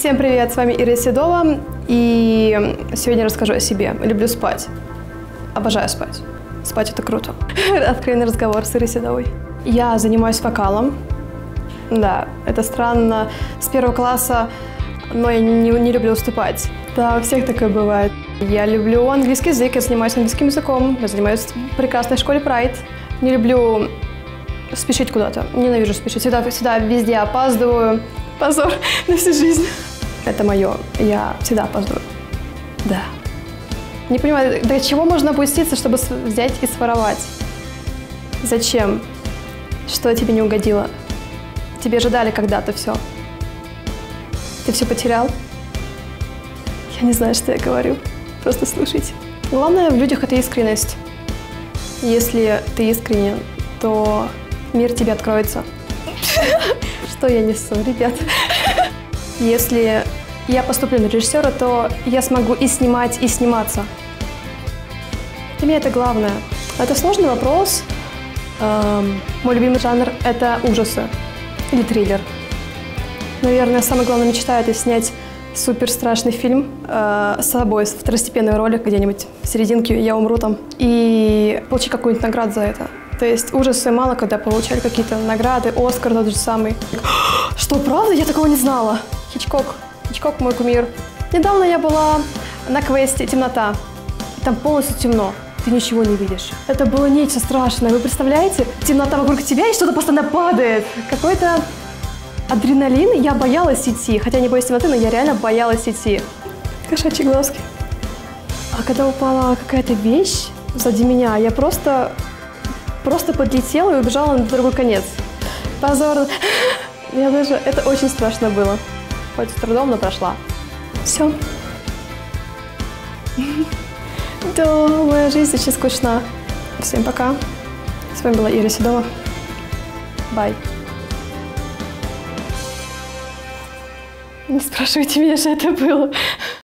Всем привет, с вами Ира Седова, и сегодня расскажу о себе. Люблю спать. Обожаю спать. Спать это круто. Откровенный разговор с Ирой Седовой. Я занимаюсь вокалом. Да, это странно. С первого класса, но я не, не люблю уступать. Да, у всех такое бывает. Я люблю английский язык, я занимаюсь английским языком, я занимаюсь в прекрасной школе Pride. Не люблю спешить куда-то. Ненавижу спешить. Всегда, всегда везде опаздываю. Позор на всю жизнь. Это мое. Я всегда опаздываю. Да. Не понимаю, до чего можно опуститься, чтобы взять и своровать? Зачем? Что тебе не угодило? Тебе же дали когда-то все. Ты все потерял? Я не знаю, что я говорю. Просто слушайте. Главное в людях это искренность. Если ты искренен, то мир тебе откроется. Что я несу, ребят? Если я поступлю на режиссера, то я смогу и снимать, и сниматься. Для меня это главное. Это сложный вопрос. Эм, Мой любимый жанр – это ужасы или триллер. Наверное, самая главная мечта – это снять супер страшный фильм э, с собой, с второстепенной роли где-нибудь в серединке, я умру там, и получить какую-нибудь награду за это. То есть ужасы мало когда получали какие-то награды, Оскар тот же самый. Что, правда? Я такого не знала. Хичкок. Хичкок мой кумир. Недавно я была на квесте «Темнота». Там полностью темно. Ты ничего не видишь. Это было нечто страшное. Вы представляете? Темнота вокруг тебя и что-то постоянно падает. Какой-то адреналин. Я боялась идти. Хотя не боюсь темноты, но я реально боялась идти. Кошачьи глазки. А когда упала какая-то вещь сзади меня, я просто, просто подлетела и убежала на другой конец. Позор. Я даже... Это очень страшно было. Хоть с трудом, но прошла. Все. Да, моя жизнь очень скучна. Всем пока. С вами была Ира Седова. Бай. Не спрашивайте меня, что это было.